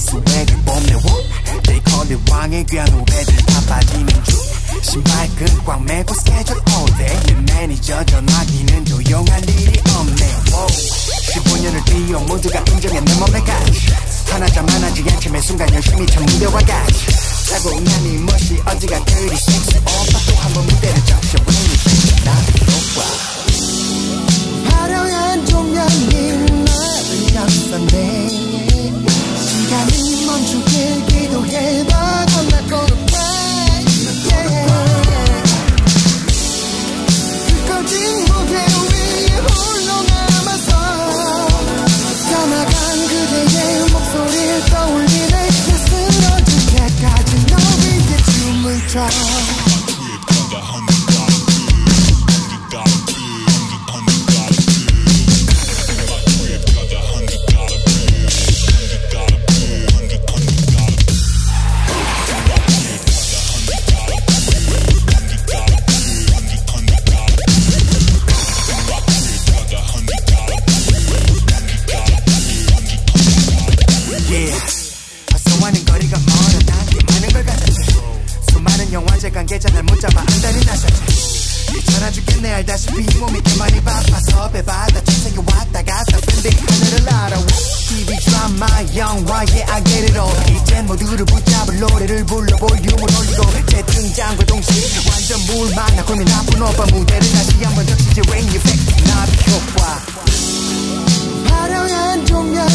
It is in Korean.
수액을 뽐내 They call it 왕의 귀한 후배들 다 빠지는 중. 신발 끈 꽉 매고 스케줄 all day. 내 매니저 전화기는 조용할 일이 없네. Wow. 15년을 뛰어 모두가 인정해. 내 몸에 가지. 하나자만하지 않지. 매 순간 열심히 참 무대와 같이. 차고 나니 멋이 어디가 그리 섹시 오빠 또 한 번 무대를 적셔 you think 나 떠올리네 내 쓰러질 때까지 너 위에 춤을 춰 알다시피 이 몸이 더 많이 바빠서 배바다 천생에 왔다 갔다 밴딩 하늘을 날아와 TV 드라마 영화에 all 이젠 모두를 붙잡을 노래를 불러 볼륨을 올리고. 재등장과 동시에 완전 물 만나 고민 나쁜 오빠 무대를 다시 한번 적시지. Rain Effect 나비 효과. 화려한 조명